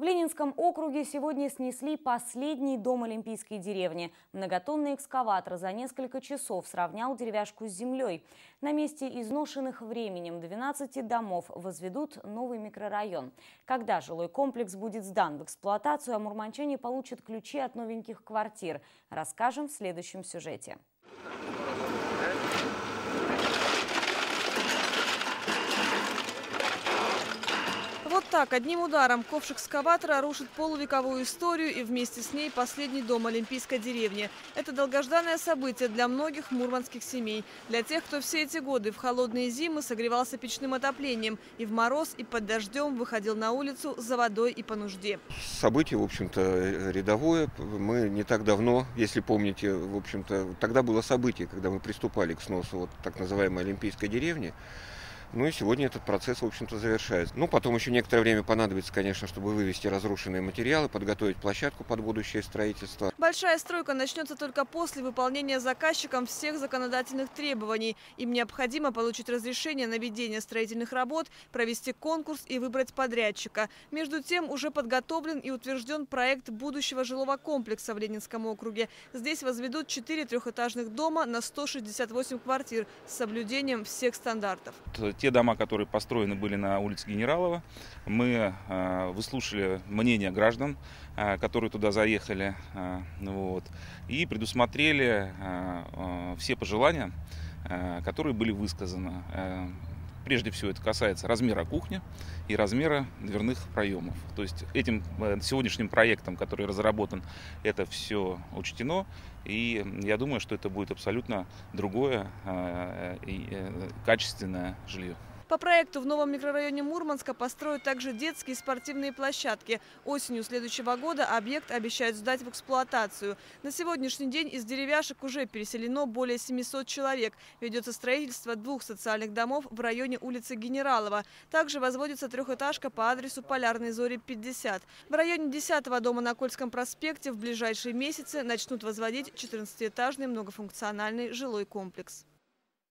В Ленинском округе сегодня снесли последний дом Олимпийской деревни. Многотонный экскаватор за несколько часов сравнял деревяшку с землей. На месте изношенных временем 12 домов возведут новый микрорайон. Когда жилой комплекс будет сдан в эксплуатацию, а мурманчане получат ключи от новеньких квартир. Расскажем в следующем сюжете. Так, одним ударом ковш экскаватора рушит полувековую историю и вместе с ней последний дом Олимпийской деревни. Это долгожданное событие для многих мурманских семей. Для тех, кто все эти годы в холодные зимы согревался печным отоплением и в мороз, и под дождем выходил на улицу за водой и по нужде. Событие, в общем-то, рядовое. Мы не так давно, если помните, в общем-то, тогда было событие, когда мы приступали к сносу вот так называемой Олимпийской деревни. Ну и сегодня этот процесс, в общем-то, завершается. Ну, потом еще некоторое время понадобится, конечно, чтобы вывести разрушенные материалы, подготовить площадку под будущее строительство. Большая стройка начнется только после выполнения заказчиком всех законодательных требований. Им необходимо получить разрешение на ведение строительных работ, провести конкурс и выбрать подрядчика. Между тем, уже подготовлен и утвержден проект будущего жилого комплекса в Ленинском округе. Здесь возведут четыре трехэтажных дома на 168 квартир с соблюдением всех стандартов те дома, которые построены были на улице Генералова, мы э, выслушали мнение граждан, э, которые туда заехали, э, вот, и предусмотрели все пожелания, которые были высказаны. Прежде всего это касается размера кухни и размера дверных проемов. То есть этим сегодняшним проектом, который разработан, это все учтено. И я думаю, что это будет абсолютно другое и качественное жилье. По проекту в новом микрорайоне Мурманска построят также детские спортивные площадки. Осенью следующего года объект обещают сдать в эксплуатацию. На сегодняшний день из деревяшек уже переселено более 700 человек. Ведется строительство двух социальных домов в районе улицы Генералова. Также возводится трехэтажка по адресу Полярной Зори 50. В районе 10-го дома на Кольском проспекте в ближайшие месяцы начнут возводить 14-этажный многофункциональный жилой комплекс.